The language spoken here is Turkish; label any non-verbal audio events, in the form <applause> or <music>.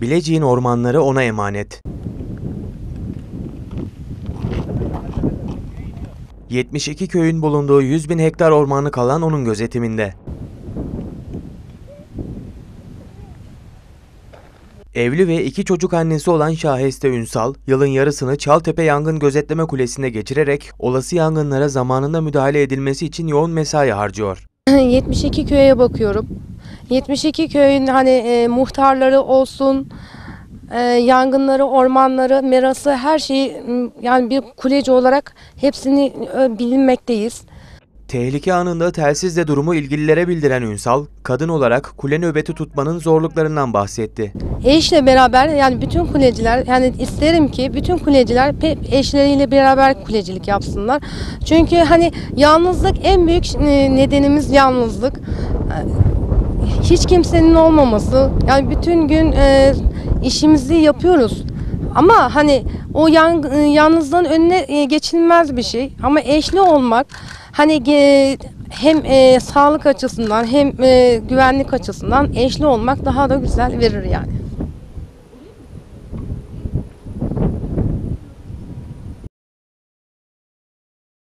Bilecik'in ormanları ona emanet. 72 köyün bulunduğu 100 bin hektar ormanlık alan onun gözetiminde. Evli ve iki çocuk annesi olan Şaheste Ünsal, yılın yarısını Çaltepe Yangın Gözetleme Kulesi'nde geçirerek olası yangınlara zamanında müdahale edilmesi için yoğun mesai harcıyor. <laughs> 72 köye bakıyorum. 72 köyün hani e, muhtarları olsun, e, yangınları, ormanları, merası her şeyi yani bir kuleci olarak hepsini e, bilinmekteyiz. Tehlike anında telsizle durumu ilgililere bildiren Ünsal, kadın olarak kule nöbeti tutmanın zorluklarından bahsetti. Eşle beraber yani bütün kuleciler yani isterim ki bütün kuleciler eşleriyle beraber kulecilik yapsınlar. Çünkü hani yalnızlık en büyük e, nedenimiz yalnızlık. E, Hiç kimsenin olmaması. Yani bütün gün e, işimizi yapıyoruz. Ama hani o yan, e, yalnızlığın önüne e, geçilmez bir şey. Ama eşli olmak hani ge- hem e, sağlık açısından hem e, güvenlik açısından eşli olmak daha da güzel verir yani.